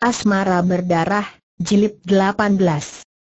Asmara Berdarah, Jilid 18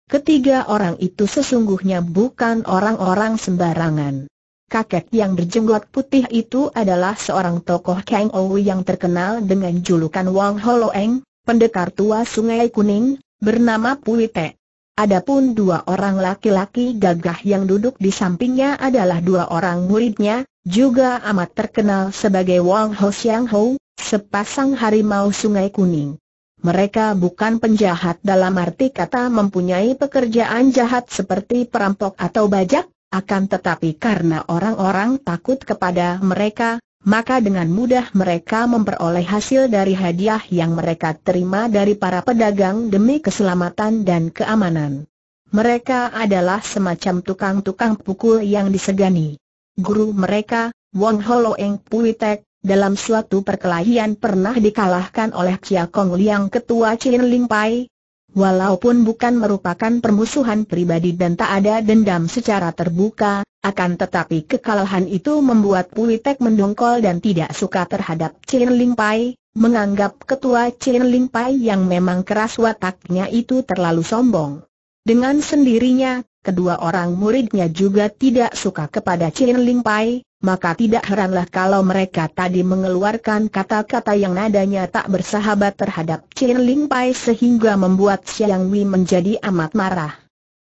Ketiga orang itu sesungguhnya bukan orang-orang sembarangan. Kakek yang berjenggot putih itu adalah seorang tokoh Kang Ou yang terkenal dengan julukan Wang Holoeng, pendekar tua Sungai Kuning, bernama Puite. Adapun dua orang laki-laki gagah yang duduk di sampingnya adalah dua orang muridnya, juga amat terkenal sebagai Wang Ho Xiang Ho, sepasang harimau Sungai Kuning. Mereka bukan penjahat dalam arti kata mempunyai pekerjaan jahat seperti perampok atau bajak, akan tetapi karena orang-orang takut kepada mereka, maka dengan mudah mereka memperoleh hasil dari hadiah yang mereka terima dari para pedagang demi keselamatan dan keamanan. Mereka adalah semacam tukang-tukang pukul yang disegani. Guru mereka, Wong Holoeng Puitek, dalam suatu perkelahian pernah dikalahkan oleh Chia Kong Liang ketua Chin Ling Pai. Walaupun bukan merupakan permusuhan pribadi dan tak ada dendam secara terbuka, akan tetapi kekalahan itu membuat Puitek mendongkol dan tidak suka terhadap Chin Ling Pai, menganggap ketua Chin Ling Pai yang memang keras wataknya itu terlalu sombong. Dengan sendirinya, kedua orang muridnya juga tidak suka kepada Chin Ling Pai, maka tidak heranlah kalau mereka tadi mengeluarkan kata-kata yang nadanya tak bersahabat terhadap Chin Ling Pai sehingga membuat Xiang Wei menjadi amat marah.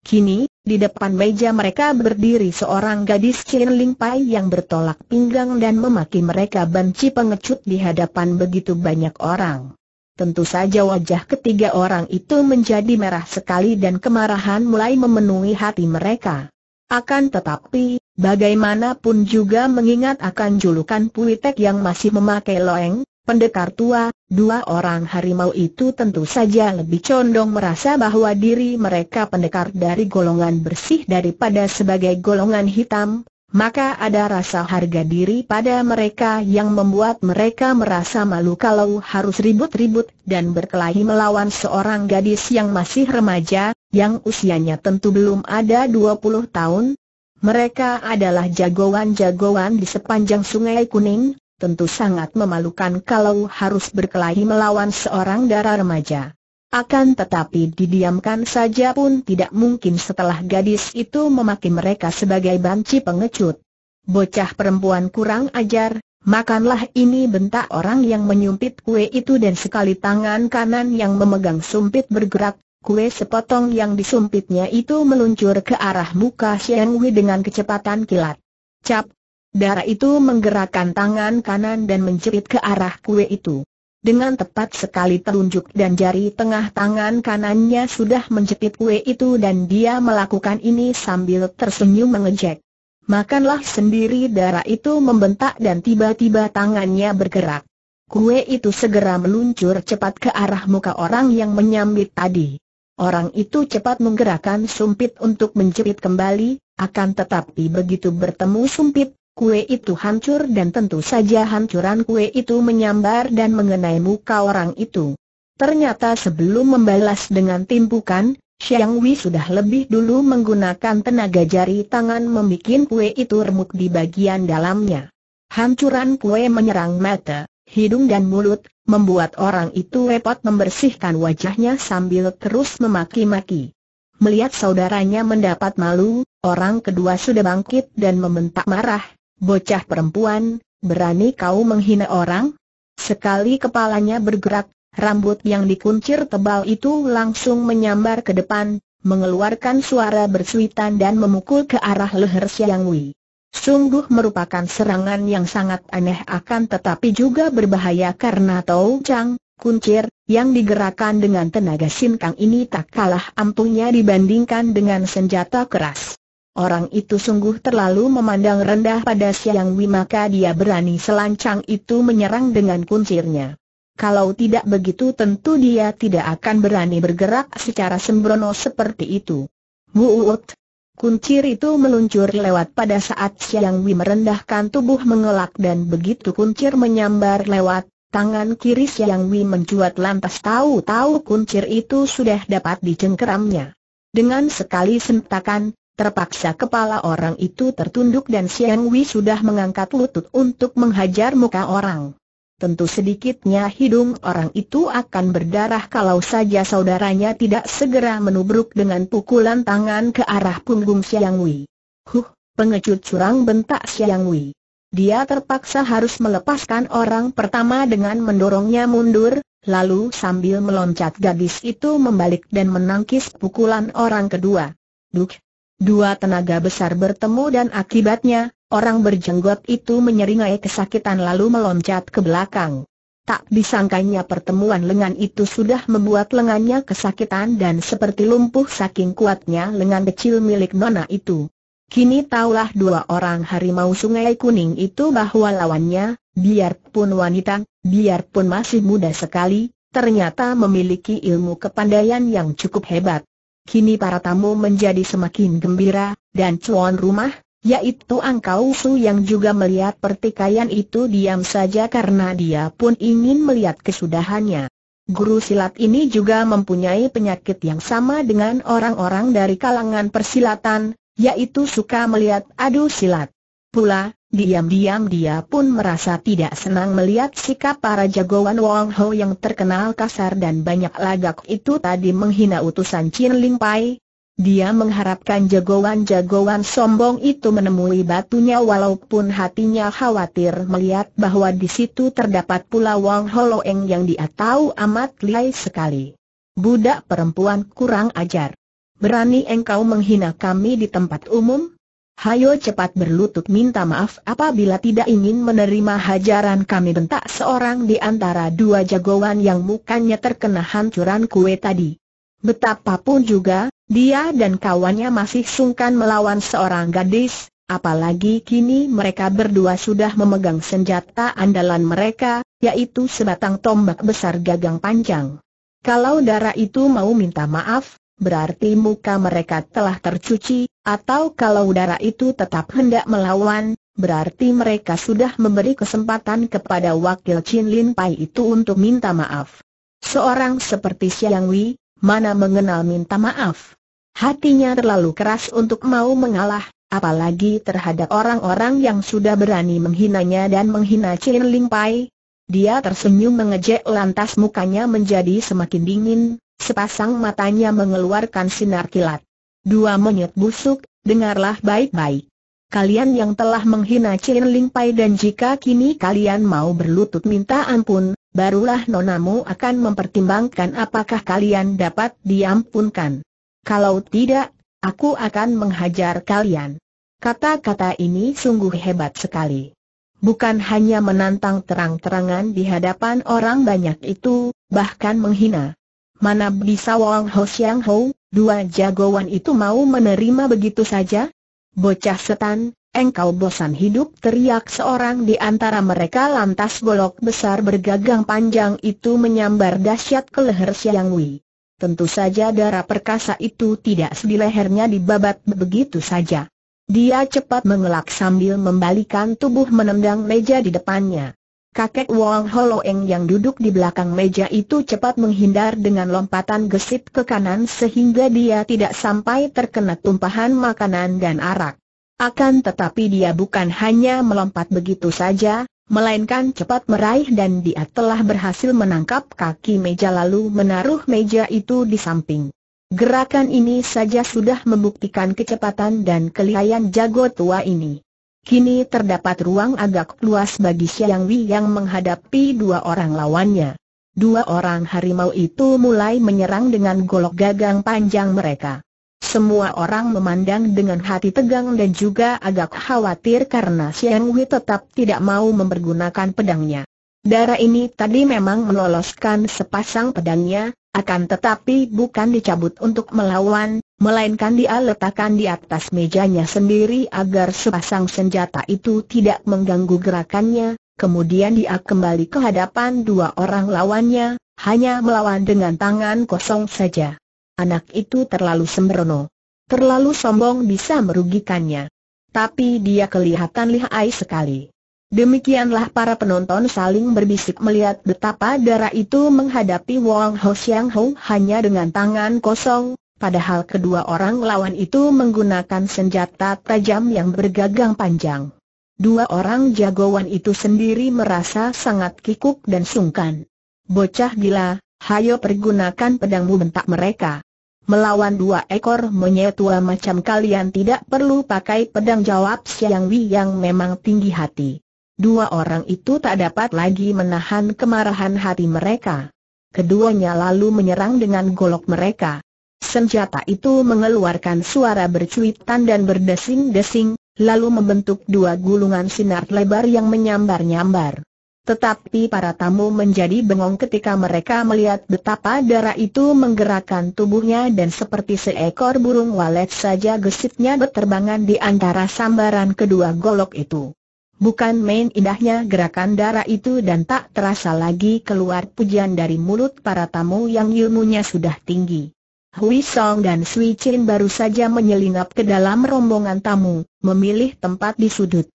Kini, di depan meja mereka berdiri seorang gadis Chin Ling Pai yang bertolak pinggang dan memaki mereka banci pengecut di hadapan begitu banyak orang. Tentu saja wajah ketiga orang itu menjadi merah sekali dan kemarahan mulai memenuhi hati mereka. Akan tetapi, bagaimanapun juga mengingat akan julukan Puitek yang masih memakai loeng, pendekar tua, dua orang harimau itu tentu saja lebih condong merasa bahwa diri mereka pendekar dari golongan bersih daripada sebagai golongan hitam, maka ada rasa harga diri pada mereka yang membuat mereka merasa malu kalau harus ribut-ribut dan berkelahi melawan seorang gadis yang masih remaja, yang usianya tentu belum ada 20 tahun. Mereka adalah jagoan-jagoan di sepanjang sungai kuning, tentu sangat memalukan kalau harus berkelahi melawan seorang darah remaja. Akan tetapi didiamkan saja pun tidak mungkin setelah gadis itu memaki mereka sebagai banci pengecut. Bocah perempuan kurang ajar, makanlah ini bentak orang yang menyumpit kue itu dan sekali tangan kanan yang memegang sumpit bergerak, Kue sepotong yang disumpitnya itu meluncur ke arah muka Xiang Wei dengan kecepatan kilat. Cap! Darah itu menggerakkan tangan kanan dan menjerit ke arah kue itu. Dengan tepat sekali telunjuk dan jari tengah tangan kanannya sudah menjepit kue itu dan dia melakukan ini sambil tersenyum mengejek. Makanlah sendiri darah itu membentak dan tiba-tiba tangannya bergerak. Kue itu segera meluncur cepat ke arah muka orang yang menyambit tadi. Orang itu cepat menggerakkan sumpit untuk menjepit kembali, akan tetapi begitu bertemu sumpit, kue itu hancur dan tentu saja hancuran kue itu menyambar dan mengenai muka orang itu. Ternyata sebelum membalas dengan timpukan, Xiang Wei sudah lebih dulu menggunakan tenaga jari tangan membuat kue itu remuk di bagian dalamnya. Hancuran kue menyerang mata, hidung dan mulut, membuat orang itu repot membersihkan wajahnya sambil terus memaki-maki. Melihat saudaranya mendapat malu, orang kedua sudah bangkit dan membentak marah, bocah perempuan, berani kau menghina orang? Sekali kepalanya bergerak, rambut yang dikuncir tebal itu langsung menyambar ke depan, mengeluarkan suara bersuitan dan memukul ke arah leher Siang Wei. Sungguh merupakan serangan yang sangat aneh akan tetapi juga berbahaya karena Tau Chang, kuncir, yang digerakkan dengan tenaga sinkang ini tak kalah ampuhnya dibandingkan dengan senjata keras. Orang itu sungguh terlalu memandang rendah pada Siang Wi maka dia berani selancang itu menyerang dengan kuncirnya. Kalau tidak begitu tentu dia tidak akan berani bergerak secara sembrono seperti itu. Wuut, Kuncir itu meluncur lewat pada saat Siang Wi merendahkan tubuh mengelak dan begitu kuncir menyambar lewat, tangan kiri Siang Wi mencuat lantas tahu-tahu kuncir itu sudah dapat dicengkeramnya. Dengan sekali sentakan, terpaksa kepala orang itu tertunduk dan Siang Wi sudah mengangkat lutut untuk menghajar muka orang. Tentu sedikitnya hidung orang itu akan berdarah kalau saja saudaranya tidak segera menubruk dengan pukulan tangan ke arah punggung Siang Wei. Huh, pengecut curang bentak Siang Wei. Dia terpaksa harus melepaskan orang pertama dengan mendorongnya mundur, lalu sambil meloncat gadis itu membalik dan menangkis pukulan orang kedua. Duk! Dua tenaga besar bertemu dan akibatnya, orang berjenggot itu menyeringai kesakitan lalu meloncat ke belakang. Tak disangkanya pertemuan lengan itu sudah membuat lengannya kesakitan dan seperti lumpuh saking kuatnya lengan kecil milik nona itu. Kini taulah dua orang harimau sungai kuning itu bahwa lawannya, biarpun wanita, biarpun masih muda sekali, ternyata memiliki ilmu kepandaian yang cukup hebat. Kini para tamu menjadi semakin gembira, dan cuan rumah, yaitu Angkau Su yang juga melihat pertikaian itu diam saja karena dia pun ingin melihat kesudahannya. Guru silat ini juga mempunyai penyakit yang sama dengan orang-orang dari kalangan persilatan, yaitu suka melihat adu silat. Pula, Diam-diam dia pun merasa tidak senang melihat sikap para jagoan Wong Ho yang terkenal kasar dan banyak lagak itu tadi menghina utusan Chin Ling Pai. Dia mengharapkan jagoan-jagoan sombong itu menemui batunya walaupun hatinya khawatir melihat bahwa di situ terdapat pula Wong Ho Loeng yang dia tahu amat lihai sekali. Budak perempuan kurang ajar. Berani engkau menghina kami di tempat umum? Hayo cepat berlutut minta maaf apabila tidak ingin menerima hajaran kami bentak seorang di antara dua jagoan yang mukanya terkena hancuran kue tadi. Betapapun juga, dia dan kawannya masih sungkan melawan seorang gadis, apalagi kini mereka berdua sudah memegang senjata andalan mereka, yaitu sebatang tombak besar gagang panjang. Kalau darah itu mau minta maaf, berarti muka mereka telah tercuci, atau kalau udara itu tetap hendak melawan, berarti mereka sudah memberi kesempatan kepada wakil Chin Lin Pai itu untuk minta maaf. Seorang seperti Xiang Wei, mana mengenal minta maaf. Hatinya terlalu keras untuk mau mengalah, apalagi terhadap orang-orang yang sudah berani menghinanya dan menghina Chin Lin Pai. Dia tersenyum mengejek lantas mukanya menjadi semakin dingin, Sepasang matanya mengeluarkan sinar kilat. Dua monyet busuk, dengarlah baik-baik. Kalian yang telah menghina Chin Ling Pai dan jika kini kalian mau berlutut minta ampun, barulah nonamu akan mempertimbangkan apakah kalian dapat diampunkan. Kalau tidak, aku akan menghajar kalian. Kata-kata ini sungguh hebat sekali. Bukan hanya menantang terang-terangan di hadapan orang banyak itu, bahkan menghina. Mana bisa Wang Ho Siang Ho, dua jagoan itu mau menerima begitu saja? Bocah setan, engkau bosan hidup teriak seorang di antara mereka lantas golok besar bergagang panjang itu menyambar dahsyat ke leher Siang Wei. Tentu saja darah perkasa itu tidak di lehernya dibabat begitu saja. Dia cepat mengelak sambil membalikan tubuh menendang meja di depannya. Kakek Wong Holoeng yang duduk di belakang meja itu cepat menghindar dengan lompatan gesit ke kanan sehingga dia tidak sampai terkena tumpahan makanan dan arak. Akan tetapi dia bukan hanya melompat begitu saja, melainkan cepat meraih dan dia telah berhasil menangkap kaki meja lalu menaruh meja itu di samping. Gerakan ini saja sudah membuktikan kecepatan dan kelihayan jago tua ini. Kini terdapat ruang agak luas bagi Xiang Wei yang menghadapi dua orang lawannya. Dua orang harimau itu mulai menyerang dengan golok gagang panjang mereka. Semua orang memandang dengan hati tegang dan juga agak khawatir karena Xiang Wei tetap tidak mau mempergunakan pedangnya. Darah ini tadi memang meloloskan sepasang pedangnya, akan tetapi bukan dicabut untuk melawan, melainkan dia letakkan di atas mejanya sendiri agar sepasang senjata itu tidak mengganggu gerakannya, kemudian dia kembali ke hadapan dua orang lawannya, hanya melawan dengan tangan kosong saja. Anak itu terlalu sembrono. Terlalu sombong bisa merugikannya. Tapi dia kelihatan lihai sekali. Demikianlah para penonton saling berbisik melihat betapa darah itu menghadapi Wong Ho Siang Ho hanya dengan tangan kosong, padahal kedua orang lawan itu menggunakan senjata tajam yang bergagang panjang. Dua orang jagoan itu sendiri merasa sangat kikuk dan sungkan. Bocah gila, hayo pergunakan pedangmu bentak mereka. Melawan dua ekor monyet tua macam kalian tidak perlu pakai pedang jawab Siang Wi yang memang tinggi hati. Dua orang itu tak dapat lagi menahan kemarahan hati mereka. Keduanya lalu menyerang dengan golok mereka. Senjata itu mengeluarkan suara bercuitan dan berdesing-desing, lalu membentuk dua gulungan sinar lebar yang menyambar-nyambar. Tetapi para tamu menjadi bengong ketika mereka melihat betapa darah itu menggerakkan tubuhnya dan seperti seekor burung walet saja gesitnya berterbangan di antara sambaran kedua golok itu. Bukan main indahnya gerakan darah itu dan tak terasa lagi keluar pujian dari mulut para tamu yang ilmunya sudah tinggi. Hui Song dan Sui Chin baru saja menyelinap ke dalam rombongan tamu, memilih tempat di sudut.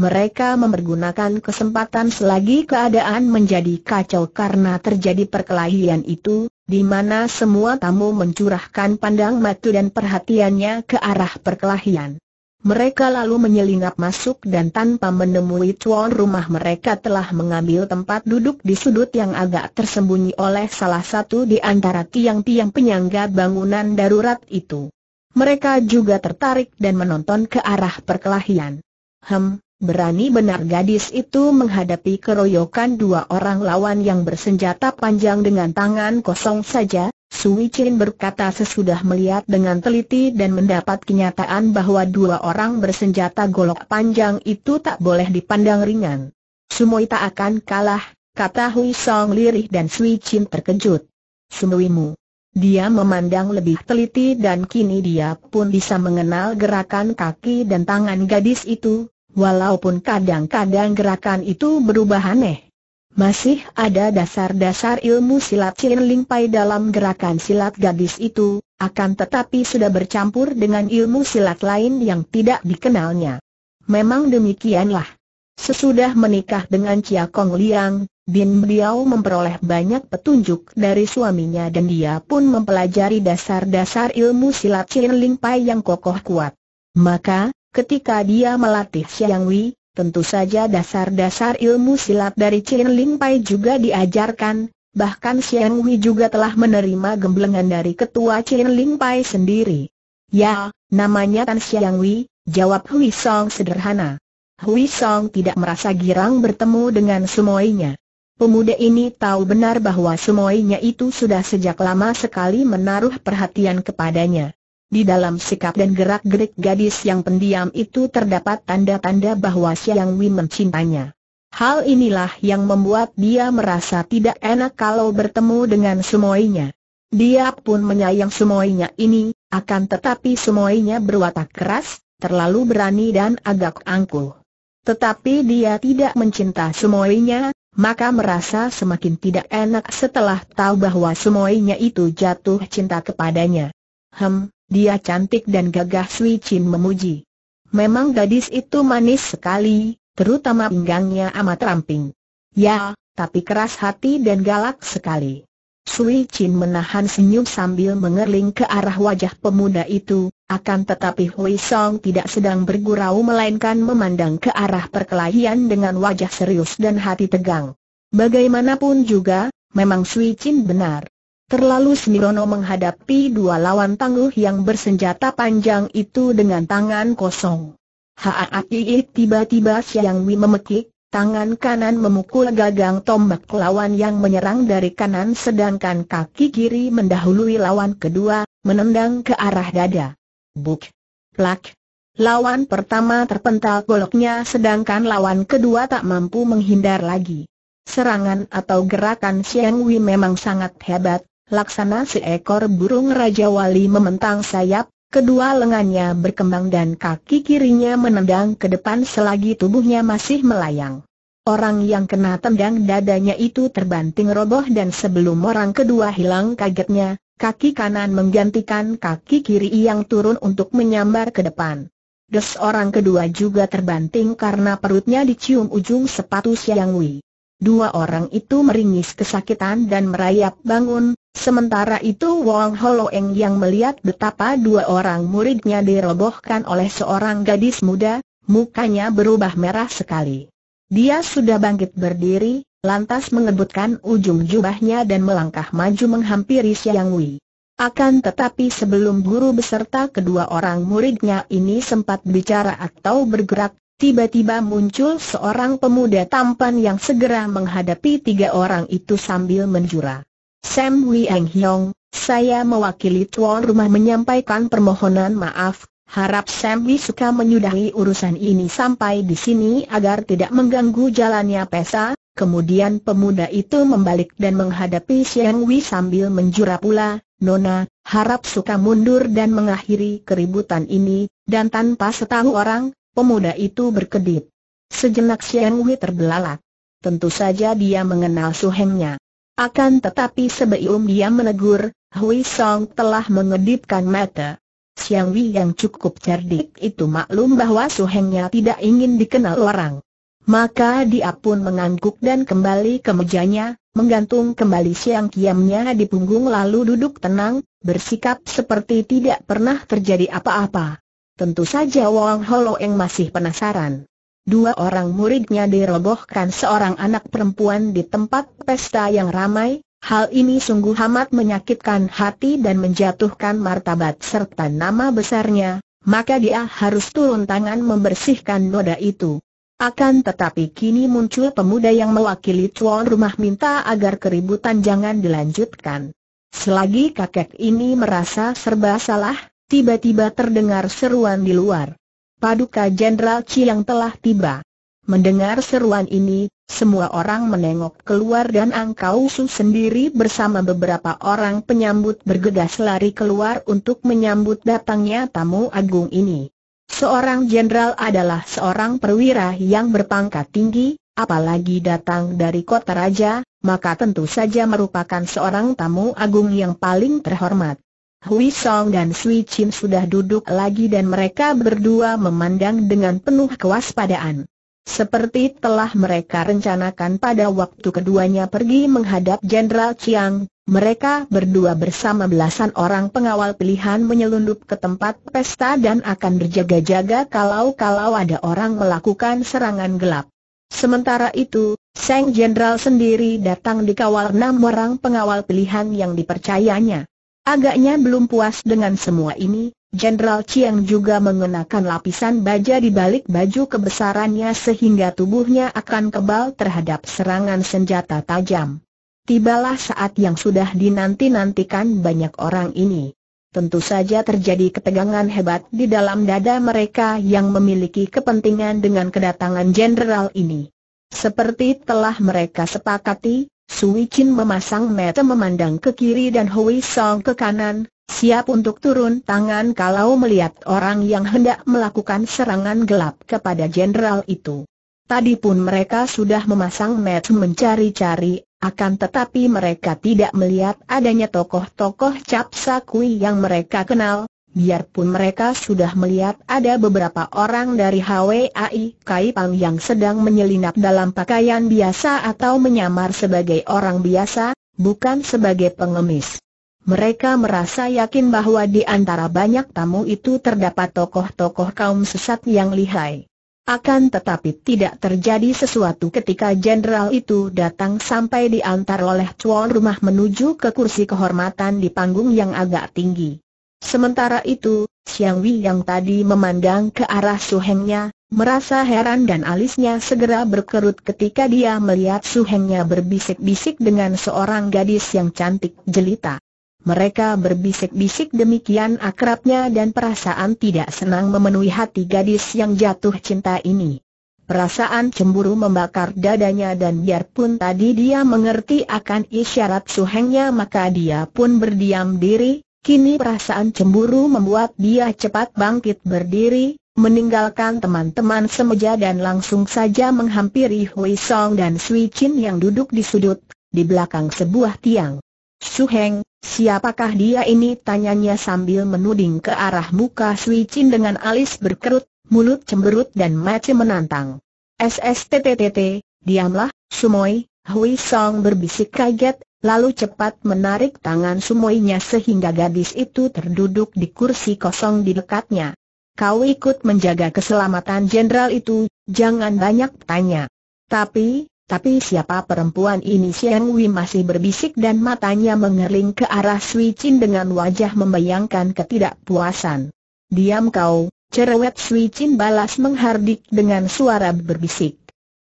Mereka mempergunakan kesempatan selagi keadaan menjadi kacau karena terjadi perkelahian itu, di mana semua tamu mencurahkan pandang mata dan perhatiannya ke arah perkelahian. Mereka lalu menyelinap masuk dan tanpa menemui tuan rumah mereka telah mengambil tempat duduk di sudut yang agak tersembunyi oleh salah satu di antara tiang-tiang penyangga bangunan darurat itu. Mereka juga tertarik dan menonton ke arah perkelahian. Hem, berani benar gadis itu menghadapi keroyokan dua orang lawan yang bersenjata panjang dengan tangan kosong saja, Sui Chin berkata sesudah melihat dengan teliti dan mendapat kenyataan bahwa dua orang bersenjata golok panjang itu tak boleh dipandang ringan. Sumoi tak akan kalah, kata Hui Song lirih dan Sui Chin terkejut. Sumoimu. Dia memandang lebih teliti dan kini dia pun bisa mengenal gerakan kaki dan tangan gadis itu, walaupun kadang-kadang gerakan itu berubah aneh. Masih ada dasar-dasar ilmu silat Chin Ling Pai dalam gerakan silat gadis itu, akan tetapi sudah bercampur dengan ilmu silat lain yang tidak dikenalnya. Memang demikianlah. Sesudah menikah dengan Chia Kong Liang, Bin Biao memperoleh banyak petunjuk dari suaminya dan dia pun mempelajari dasar-dasar ilmu silat Chin Ling Pai yang kokoh kuat. Maka, ketika dia melatih Xiang Wei, Tentu saja dasar-dasar ilmu silat dari Chin Ling Pai juga diajarkan, bahkan Xiang Hui juga telah menerima gemblengan dari ketua Chin Ling Pai sendiri. Ya, namanya Tan Xiang Hui, jawab Hui Song sederhana. Hui Song tidak merasa girang bertemu dengan semuanya. Pemuda ini tahu benar bahwa semuanya itu sudah sejak lama sekali menaruh perhatian kepadanya. Di dalam sikap dan gerak-gerik gadis yang pendiam itu terdapat tanda-tanda bahwa Siang Wei mencintanya. Hal inilah yang membuat dia merasa tidak enak kalau bertemu dengan semuanya. Dia pun menyayang semuanya ini, akan tetapi semuanya berwatak keras, terlalu berani dan agak angkuh. Tetapi dia tidak mencinta semuanya, maka merasa semakin tidak enak setelah tahu bahwa semuanya itu jatuh cinta kepadanya. Hem, dia cantik dan gagah Sui Chin memuji. Memang gadis itu manis sekali, terutama pinggangnya amat ramping. Ya, tapi keras hati dan galak sekali. Sui Chin menahan senyum sambil mengerling ke arah wajah pemuda itu, akan tetapi Hui Song tidak sedang bergurau melainkan memandang ke arah perkelahian dengan wajah serius dan hati tegang. Bagaimanapun juga, memang Sui Chin benar. Terlalu sembrono menghadapi dua lawan tangguh yang bersenjata panjang itu dengan tangan kosong. Haai tiba-tiba Siang Wi memekik, tangan kanan memukul gagang tombak lawan yang menyerang dari kanan sedangkan kaki kiri mendahului lawan kedua, menendang ke arah dada. Buk! Plak! Lawan pertama terpental goloknya sedangkan lawan kedua tak mampu menghindar lagi. Serangan atau gerakan Siang Wi memang sangat hebat, laksana seekor burung Raja Wali mementang sayap, kedua lengannya berkembang dan kaki kirinya menendang ke depan selagi tubuhnya masih melayang. Orang yang kena tendang dadanya itu terbanting roboh dan sebelum orang kedua hilang kagetnya, kaki kanan menggantikan kaki kiri yang turun untuk menyambar ke depan. Des orang kedua juga terbanting karena perutnya dicium ujung sepatu Siang Wei. Dua orang itu meringis kesakitan dan merayap bangun, sementara itu Wong Holoeng yang melihat betapa dua orang muridnya dirobohkan oleh seorang gadis muda, mukanya berubah merah sekali. Dia sudah bangkit berdiri, lantas mengebutkan ujung jubahnya dan melangkah maju menghampiri Xiang Wei. Akan tetapi sebelum guru beserta kedua orang muridnya ini sempat bicara atau bergerak, tiba-tiba muncul seorang pemuda tampan yang segera menghadapi tiga orang itu sambil menjura. Sam Wei Eng Hyong, saya mewakili tuan rumah menyampaikan permohonan maaf, Harap Sam suka menyudahi urusan ini sampai di sini agar tidak mengganggu jalannya pesta. Kemudian pemuda itu membalik dan menghadapi Xiang Wei sambil menjura pula, Nona, harap suka mundur dan mengakhiri keributan ini, dan tanpa setahu orang, pemuda itu berkedip. Sejenak Xiang Wei terbelalak. Tentu saja dia mengenal suhengnya. Akan tetapi sebelum dia menegur, Hui Song telah mengedipkan mata. Xiang Wei yang cukup cerdik itu maklum bahwa suhengnya tidak ingin dikenal orang. Maka dia pun mengangguk dan kembali ke mejanya, menggantung kembali siang kiamnya di punggung lalu duduk tenang, bersikap seperti tidak pernah terjadi apa-apa. Tentu saja Wong Holoeng masih penasaran. Dua orang muridnya dirobohkan seorang anak perempuan di tempat pesta yang ramai, Hal ini sungguh amat menyakitkan hati dan menjatuhkan martabat serta nama besarnya, maka dia harus turun tangan membersihkan noda itu. Akan tetapi kini muncul pemuda yang mewakili tuan rumah minta agar keributan jangan dilanjutkan. Selagi kakek ini merasa serba salah, tiba-tiba terdengar seruan di luar. Paduka Jenderal Chiang telah tiba. Mendengar seruan ini, semua orang menengok keluar dan Angkau Su sendiri bersama beberapa orang penyambut bergegas lari keluar untuk menyambut datangnya tamu agung ini. Seorang jenderal adalah seorang perwira yang berpangkat tinggi, apalagi datang dari kota raja, maka tentu saja merupakan seorang tamu agung yang paling terhormat. Hui Song dan Sui Chin sudah duduk lagi dan mereka berdua memandang dengan penuh kewaspadaan. Seperti telah mereka rencanakan pada waktu keduanya pergi menghadap Jenderal Chiang, mereka berdua bersama belasan orang pengawal pilihan menyelundup ke tempat pesta dan akan berjaga-jaga kalau-kalau ada orang melakukan serangan gelap. Sementara itu, Seng Jenderal sendiri datang dikawal enam orang pengawal pilihan yang dipercayanya. Agaknya belum puas dengan semua ini, Jenderal Chiang juga mengenakan lapisan baja di balik baju kebesarannya sehingga tubuhnya akan kebal terhadap serangan senjata tajam. Tibalah saat yang sudah dinanti-nantikan banyak orang ini. Tentu saja terjadi ketegangan hebat di dalam dada mereka yang memiliki kepentingan dengan kedatangan jenderal ini. Seperti telah mereka sepakati, Sui Chin memasang mata memandang ke kiri dan Hui Song ke kanan, siap untuk turun tangan kalau melihat orang yang hendak melakukan serangan gelap kepada jenderal itu. Tadi pun mereka sudah memasang mat mencari-cari, akan tetapi mereka tidak melihat adanya tokoh-tokoh cap sakui yang mereka kenal, biarpun mereka sudah melihat ada beberapa orang dari HWAI Kaipang yang sedang menyelinap dalam pakaian biasa atau menyamar sebagai orang biasa, bukan sebagai pengemis. Mereka merasa yakin bahwa di antara banyak tamu itu terdapat tokoh-tokoh kaum sesat yang lihai. Akan tetapi tidak terjadi sesuatu ketika jenderal itu datang sampai diantar oleh tuan rumah menuju ke kursi kehormatan di panggung yang agak tinggi. Sementara itu, Xiang Wei yang tadi memandang ke arah suhengnya, merasa heran dan alisnya segera berkerut ketika dia melihat suhengnya berbisik-bisik dengan seorang gadis yang cantik jelita. Mereka berbisik-bisik demikian akrabnya dan perasaan tidak senang memenuhi hati gadis yang jatuh cinta ini. Perasaan cemburu membakar dadanya dan biarpun tadi dia mengerti akan isyarat suhengnya maka dia pun berdiam diri, kini perasaan cemburu membuat dia cepat bangkit berdiri, meninggalkan teman-teman semeja dan langsung saja menghampiri Hui Song dan Sui Chin yang duduk di sudut, di belakang sebuah tiang. Suheng, siapakah dia ini? Tanyanya sambil menuding ke arah muka Sui Chin dengan alis berkerut, mulut cemberut dan mata menantang. SSTTTT, diamlah, Sumoy, Hui Song berbisik kaget, lalu cepat menarik tangan Sumoynya sehingga gadis itu terduduk di kursi kosong di dekatnya. kau ikut menjaga keselamatan jenderal itu, jangan banyak tanya. Tapi, tapi siapa perempuan ini Siang Wei masih berbisik dan matanya mengerling ke arah Sui Chin dengan wajah membayangkan ketidakpuasan. Diam kau, cerewet Sui Chin balas menghardik dengan suara berbisik.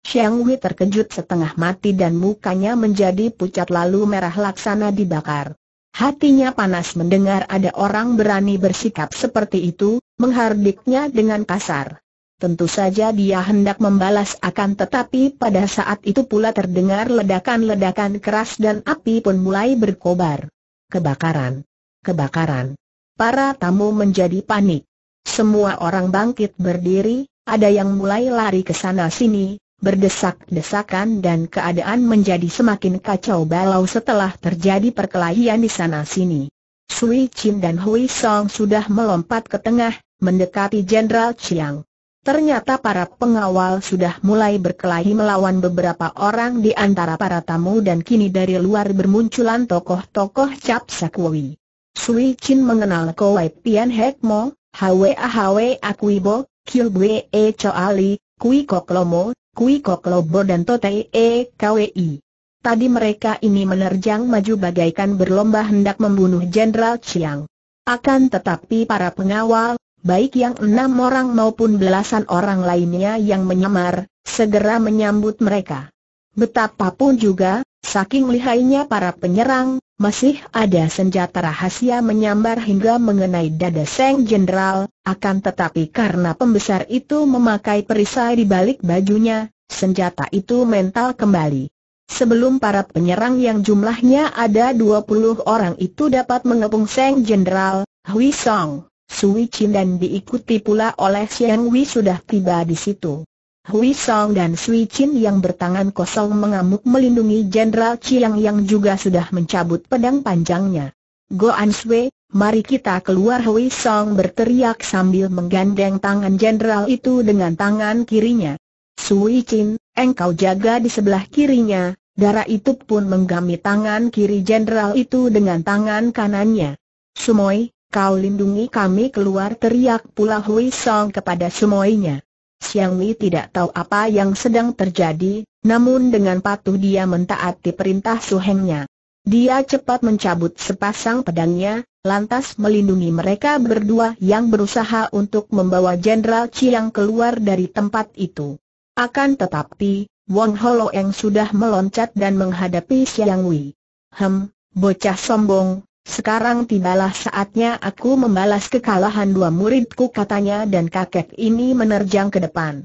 Xiang Wei terkejut setengah mati dan mukanya menjadi pucat lalu merah laksana dibakar. Hatinya panas mendengar ada orang berani bersikap seperti itu, menghardiknya dengan kasar. Tentu saja dia hendak membalas akan tetapi pada saat itu pula terdengar ledakan-ledakan keras dan api pun mulai berkobar. Kebakaran! Kebakaran! Para tamu menjadi panik. Semua orang bangkit berdiri, ada yang mulai lari ke sana sini, berdesak-desakan dan keadaan menjadi semakin kacau balau setelah terjadi perkelahian di sana-sini. Sui Chin dan Hui Song sudah melompat ke tengah, mendekati Jenderal Chiang. Ternyata para pengawal sudah mulai berkelahi melawan beberapa orang di antara para tamu dan kini dari luar bermunculan tokoh-tokoh Cap Sakui. Sui Chin mengenal Kowai Pian Hek Mo, Hwa Hwa Akuibo, Kyo Bwe E Ali, Kui Kok Lomo, Kui Kok Lobo dan Tote E KWI. Tadi mereka ini menerjang maju bagaikan berlomba hendak membunuh Jenderal Chiang. Akan tetapi para pengawal, baik yang enam orang maupun belasan orang lainnya yang menyamar, segera menyambut mereka. Betapapun juga, saking lihainya para penyerang, masih ada senjata rahasia menyambar hingga mengenai dada Seng Jenderal, akan tetapi karena pembesar itu memakai perisai di balik bajunya, senjata itu mental kembali. Sebelum para penyerang yang jumlahnya ada 20 orang itu dapat mengepung Seng Jenderal, Hui Song, Sui Chin dan diikuti pula oleh Xiang Wei sudah tiba di situ. Hui Song dan Sui Chin yang bertangan kosong mengamuk melindungi Jenderal Chiang yang juga sudah mencabut pedang panjangnya. Go Answe, mari kita keluar Hui Song berteriak sambil menggandeng tangan Jenderal itu dengan tangan kirinya. Sui Chin, engkau jaga di sebelah kirinya, darah itu pun menggami tangan kiri Jenderal itu dengan tangan kanannya. Sumoy, kau lindungi kami keluar teriak pula Hui Song kepada Sumoynya. Xiang Wei tidak tahu apa yang sedang terjadi, namun dengan patuh dia mentaati perintah suhengnya. Dia cepat mencabut sepasang pedangnya, lantas melindungi mereka berdua yang berusaha untuk membawa Jenderal Chiang keluar dari tempat itu. Akan tetapi, Wong Holoeng sudah meloncat dan menghadapi Xiang Wei. Hem, bocah sombong, sekarang tibalah saatnya aku membalas kekalahan dua muridku katanya dan kakek ini menerjang ke depan.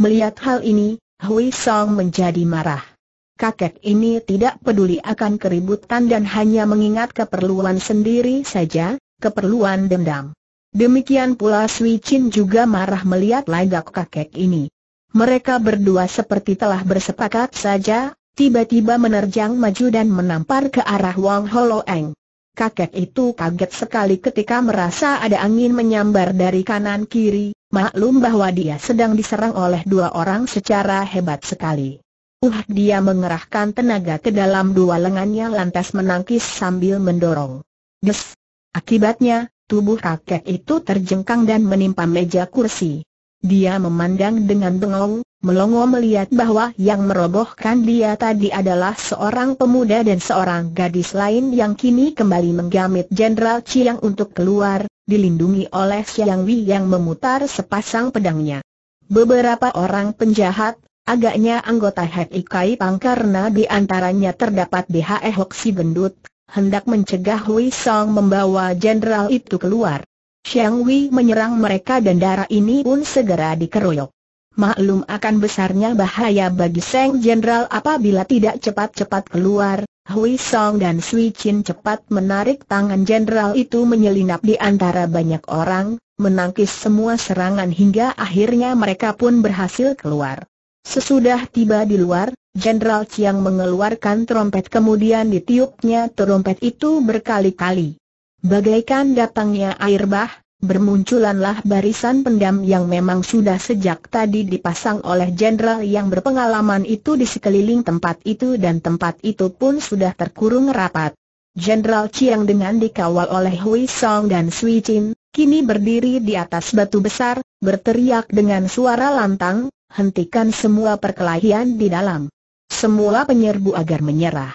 Melihat hal ini, Hui Song menjadi marah. Kakek ini tidak peduli akan keributan dan hanya mengingat keperluan sendiri saja, keperluan dendam. Demikian pula Sui Chin juga marah melihat lagak kakek ini. Mereka berdua seperti telah bersepakat saja, tiba-tiba menerjang maju dan menampar ke arah Wang Holoeng. Kakek itu kaget sekali ketika merasa ada angin menyambar dari kanan kiri, maklum bahwa dia sedang diserang oleh dua orang secara hebat sekali. Uh dia mengerahkan tenaga ke dalam dua lengannya lantas menangkis sambil mendorong. Des! Akibatnya, tubuh kakek itu terjengkang dan menimpa meja kursi. Dia memandang dengan bengong, melongo melihat bahwa yang merobohkan dia tadi adalah seorang pemuda dan seorang gadis lain yang kini kembali menggamit Jenderal Chiang untuk keluar, dilindungi oleh Xiang Wei yang memutar sepasang pedangnya. Beberapa orang penjahat, agaknya anggota Hek Ikai Pang karena di antaranya terdapat BHE Hoksi Gendut, hendak mencegah Hui Song membawa jenderal itu keluar. Xiang Wei menyerang mereka dan darah ini pun segera dikeroyok. Maklum akan besarnya bahaya bagi Seng Jenderal apabila tidak cepat-cepat keluar, Hui Song dan Sui Chin cepat menarik tangan Jenderal itu menyelinap di antara banyak orang, menangkis semua serangan hingga akhirnya mereka pun berhasil keluar. Sesudah tiba di luar, Jenderal Chiang mengeluarkan trompet kemudian ditiupnya trompet itu berkali-kali. Bagaikan datangnya air bah, Bermunculanlah barisan pendam yang memang sudah sejak tadi dipasang oleh jenderal yang berpengalaman itu di sekeliling tempat itu dan tempat itu pun sudah terkurung rapat. Jenderal Chiang dengan dikawal oleh Hui Song dan Sui Chin, kini berdiri di atas batu besar, berteriak dengan suara lantang, hentikan semua perkelahian di dalam. Semua penyerbu agar menyerah.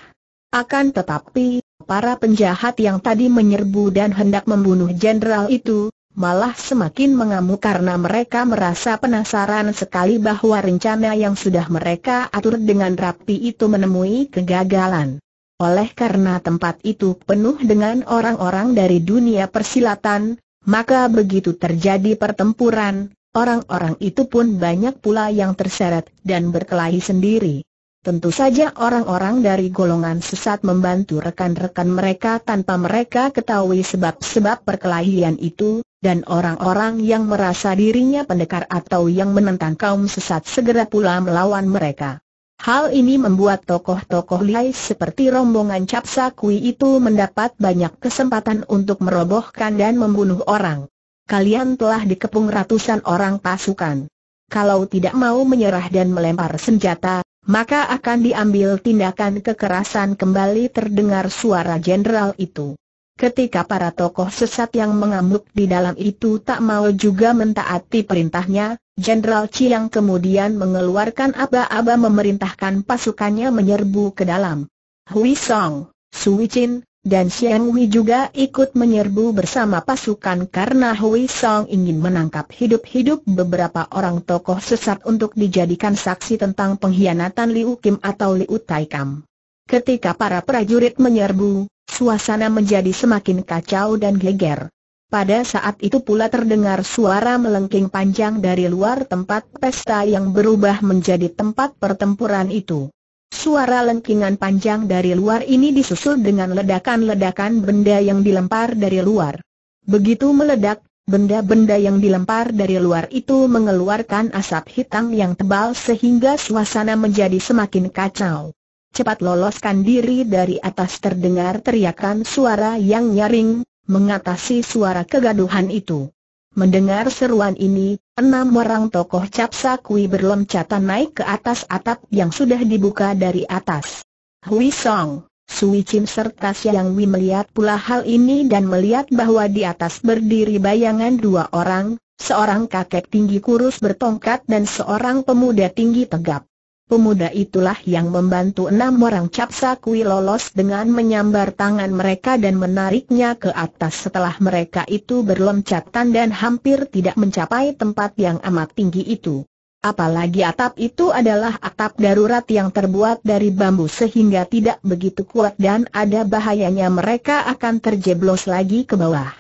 Akan tetapi, para penjahat yang tadi menyerbu dan hendak membunuh jenderal itu, malah semakin mengamuk karena mereka merasa penasaran sekali bahwa rencana yang sudah mereka atur dengan rapi itu menemui kegagalan. Oleh karena tempat itu penuh dengan orang-orang dari dunia persilatan, maka begitu terjadi pertempuran, orang-orang itu pun banyak pula yang terseret dan berkelahi sendiri. Tentu saja orang-orang dari golongan sesat membantu rekan-rekan mereka tanpa mereka ketahui sebab-sebab perkelahian itu, dan orang-orang yang merasa dirinya pendekar atau yang menentang kaum sesat segera pula melawan mereka. Hal ini membuat tokoh-tokoh lihai seperti rombongan Cap Sakui itu mendapat banyak kesempatan untuk merobohkan dan membunuh orang. Kalian telah dikepung ratusan orang pasukan. Kalau tidak mau menyerah dan melempar senjata, maka akan diambil tindakan kekerasan kembali terdengar suara jenderal itu. Ketika para tokoh sesat yang mengamuk di dalam itu tak mau juga mentaati perintahnya, Jenderal Chiang kemudian mengeluarkan aba-aba memerintahkan pasukannya menyerbu ke dalam. Hui Song, Sui Chin, dan Xiang Wei juga ikut menyerbu bersama pasukan karena Hui Song ingin menangkap hidup-hidup beberapa orang tokoh sesat untuk dijadikan saksi tentang pengkhianatan Liu Kim atau Liu Tai Kam. Ketika para prajurit menyerbu, suasana menjadi semakin kacau dan geger. Pada saat itu pula terdengar suara melengking panjang dari luar tempat pesta yang berubah menjadi tempat pertempuran itu. Suara lengkingan panjang dari luar ini disusul dengan ledakan-ledakan benda yang dilempar dari luar. Begitu meledak, benda-benda yang dilempar dari luar itu mengeluarkan asap hitam yang tebal sehingga suasana menjadi semakin kacau. Cepat loloskan diri dari atas terdengar teriakan suara yang nyaring, mengatasi suara kegaduhan itu. Mendengar seruan ini, enam orang tokoh Cap Sakui berloncatan naik ke atas atap yang sudah dibuka dari atas. Hui Song, Sui Chin serta Siang Wei melihat pula hal ini dan melihat bahwa di atas berdiri bayangan dua orang, seorang kakek tinggi kurus bertongkat dan seorang pemuda tinggi tegap. Pemuda itulah yang membantu enam orang Cap Sakui lolos dengan menyambar tangan mereka dan menariknya ke atas setelah mereka itu berloncatan dan hampir tidak mencapai tempat yang amat tinggi itu. Apalagi atap itu adalah atap darurat yang terbuat dari bambu sehingga tidak begitu kuat dan ada bahayanya mereka akan terjeblos lagi ke bawah.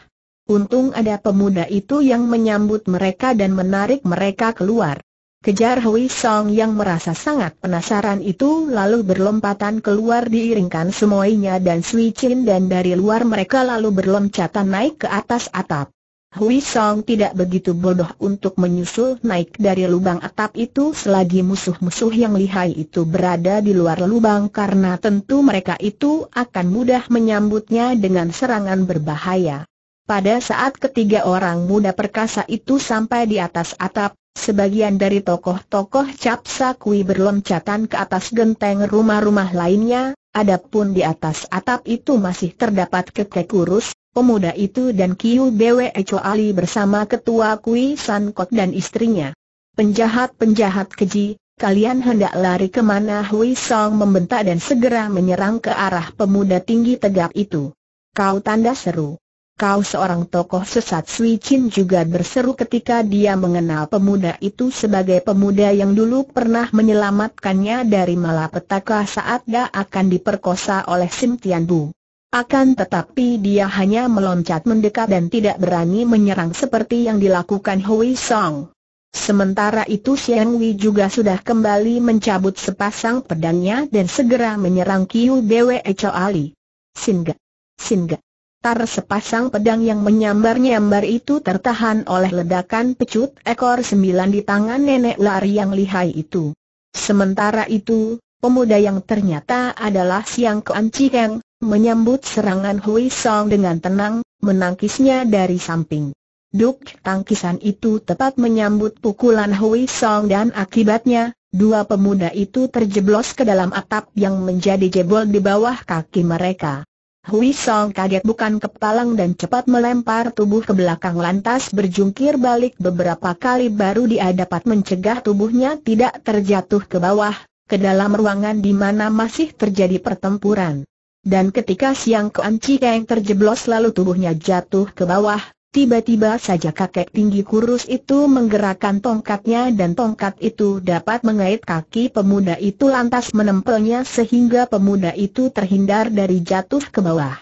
Untung ada pemuda itu yang menyambut mereka dan menarik mereka keluar. Kejar Hui Song yang merasa sangat penasaran itu lalu berlompatan keluar diiringkan semuanya dan Sui Chin dan dari luar mereka lalu berloncatan naik ke atas atap. Hui Song tidak begitu bodoh untuk menyusul naik dari lubang atap itu selagi musuh-musuh yang lihai itu berada di luar lubang karena tentu mereka itu akan mudah menyambutnya dengan serangan berbahaya. Pada saat ketiga orang muda perkasa itu sampai di atas atap, Sebagian dari tokoh-tokoh Cap Sakui berloncatan ke atas genteng rumah-rumah lainnya, adapun di atas atap itu masih terdapat kekek kurus, pemuda itu dan Kiu Bwe Ali bersama ketua Kui San Kot dan istrinya. Penjahat-penjahat keji, kalian hendak lari ke mana Hui Song membentak dan segera menyerang ke arah pemuda tinggi tegap itu. Kau tanda seru. Kau seorang tokoh sesat Sui Chin juga berseru ketika dia mengenal pemuda itu sebagai pemuda yang dulu pernah menyelamatkannya dari malapetaka saat dia akan diperkosa oleh Sim Tian Bu. Akan tetapi dia hanya meloncat mendekat dan tidak berani menyerang seperti yang dilakukan Hui Song. Sementara itu Xian Wei juga sudah kembali mencabut sepasang pedangnya dan segera menyerang Kiu Bwe Cho Ali. Singa! Singa! Tar sepasang pedang yang menyambar-nyambar itu tertahan oleh ledakan pecut ekor sembilan di tangan nenek lari yang lihai itu. Sementara itu, pemuda yang ternyata adalah Siang Kuan Keng, menyambut serangan Hui Song dengan tenang, menangkisnya dari samping. Duk tangkisan itu tepat menyambut pukulan Hui Song dan akibatnya, dua pemuda itu terjeblos ke dalam atap yang menjadi jebol di bawah kaki mereka. Hui Song kaget bukan kepalang dan cepat melempar tubuh ke belakang lantas berjungkir balik beberapa kali baru dia dapat mencegah tubuhnya tidak terjatuh ke bawah, ke dalam ruangan di mana masih terjadi pertempuran. Dan ketika siang keanci yang terjeblos lalu tubuhnya jatuh ke bawah, Tiba-tiba saja kakek tinggi kurus itu menggerakkan tongkatnya dan tongkat itu dapat mengait kaki pemuda itu lantas menempelnya sehingga pemuda itu terhindar dari jatuh ke bawah.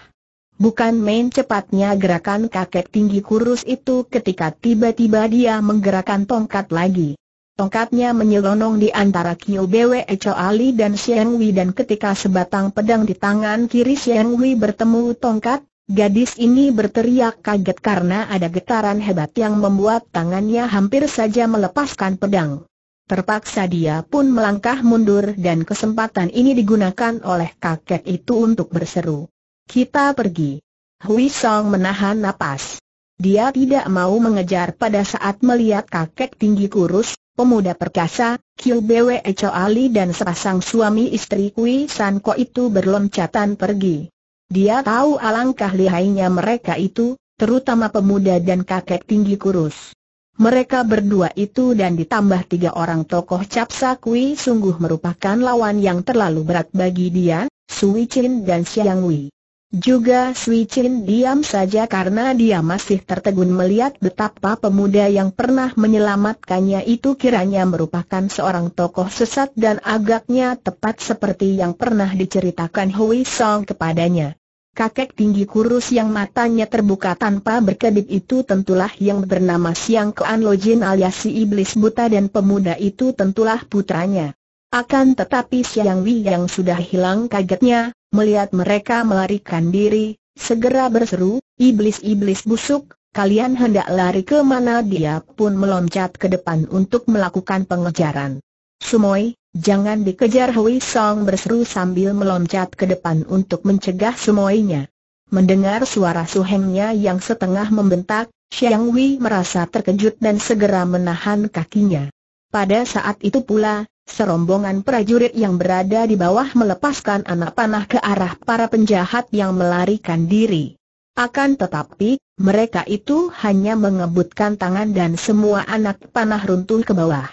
Bukan main cepatnya gerakan kakek tinggi kurus itu ketika tiba-tiba dia menggerakkan tongkat lagi. Tongkatnya menyelonong di antara Kiu Bwe Echo Ali dan Xiang Wei dan ketika sebatang pedang di tangan kiri Xiang Wei bertemu tongkat, Gadis ini berteriak kaget karena ada getaran hebat yang membuat tangannya hampir saja melepaskan pedang. Terpaksa dia pun melangkah mundur dan kesempatan ini digunakan oleh kakek itu untuk berseru. Kita pergi. Hui Song menahan napas. Dia tidak mau mengejar pada saat melihat kakek tinggi kurus, pemuda perkasa, Kiu Bwe Echo Ali dan sepasang suami istri Kui San Ko itu berloncatan pergi. Dia tahu alangkah lihainya mereka itu, terutama pemuda dan kakek tinggi kurus. Mereka berdua itu dan ditambah tiga orang tokoh Cap Sakui sungguh merupakan lawan yang terlalu berat bagi dia, Sui Chin dan Xiang Wei. Juga Sui Chin diam saja karena dia masih tertegun melihat betapa pemuda yang pernah menyelamatkannya itu kiranya merupakan seorang tokoh sesat dan agaknya tepat seperti yang pernah diceritakan Hui Song kepadanya. Kakek tinggi kurus yang matanya terbuka tanpa berkedip itu tentulah yang bernama Siang Kean Lojin alias si iblis buta dan pemuda itu tentulah putranya. Akan tetapi Siang Wi yang sudah hilang kagetnya, melihat mereka melarikan diri, segera berseru, iblis-iblis busuk, kalian hendak lari ke mana dia pun meloncat ke depan untuk melakukan pengejaran. Sumoy, Jangan dikejar Hui Song berseru sambil meloncat ke depan untuk mencegah semuanya. Mendengar suara suhengnya yang setengah membentak, Xiang Wei merasa terkejut dan segera menahan kakinya. Pada saat itu pula, serombongan prajurit yang berada di bawah melepaskan anak panah ke arah para penjahat yang melarikan diri. Akan tetapi, mereka itu hanya mengebutkan tangan dan semua anak panah runtuh ke bawah.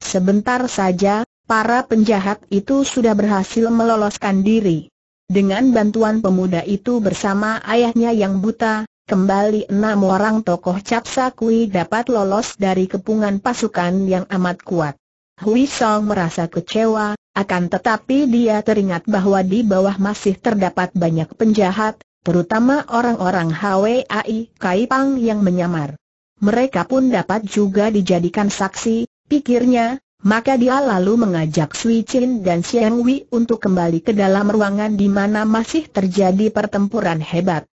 Sebentar saja, para penjahat itu sudah berhasil meloloskan diri. Dengan bantuan pemuda itu bersama ayahnya yang buta, kembali enam orang tokoh Cap Sakui dapat lolos dari kepungan pasukan yang amat kuat. Hui Song merasa kecewa, akan tetapi dia teringat bahwa di bawah masih terdapat banyak penjahat, terutama orang-orang HWAI Kaipang yang menyamar. Mereka pun dapat juga dijadikan saksi, pikirnya, maka dia lalu mengajak Sui Chin dan Xiang Wei untuk kembali ke dalam ruangan di mana masih terjadi pertempuran hebat.